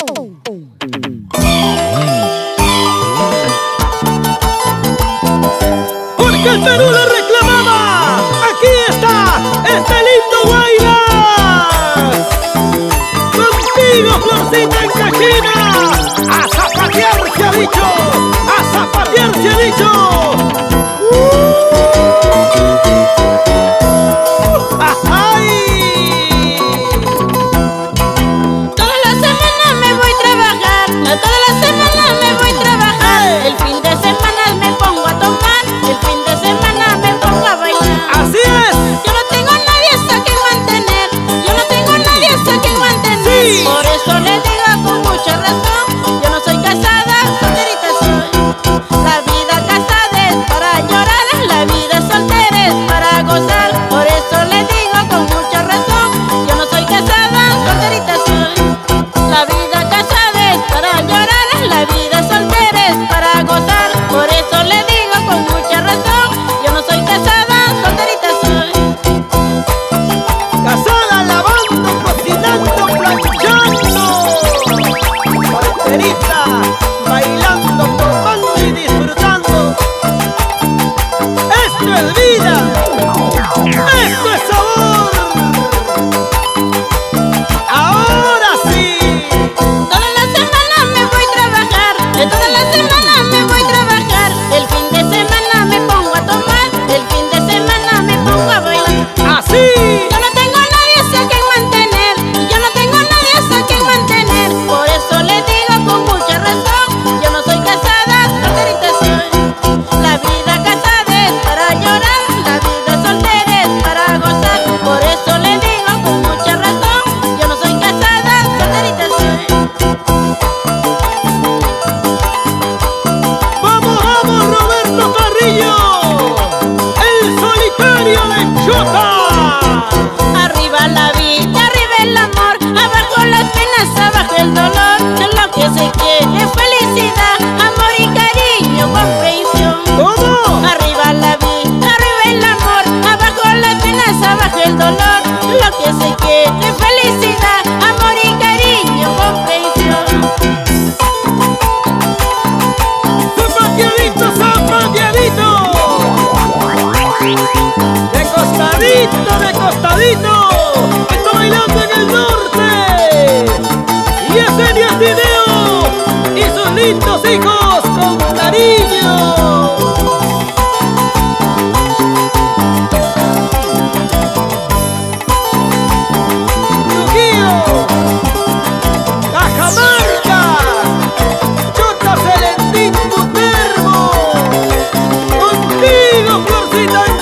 Porque el Perú lo reclamaba. Aquí está, este lindo Guaira. Contigo, florcita en cachina. A zapatear se ha dicho. A zapatear se ha dicho. Arriba la vida, arriba el amor, abajo las penas, abajo el dolor. Es lo que se quiere, felicidad, amor y cariño, comprensión. ¿Cómo? Arriba la vida, arriba el amor, abajo las penas, abajo el dolor. Es lo que se quiere, felicidad, amor y cariño, comprensión. De Luisito, que está bailando en el norte. Y es Elias Dineo y sus lindos hijos con cariño. Trujillo, Cajamarca, Chota Celentín Buterbo, contigo, Florcita en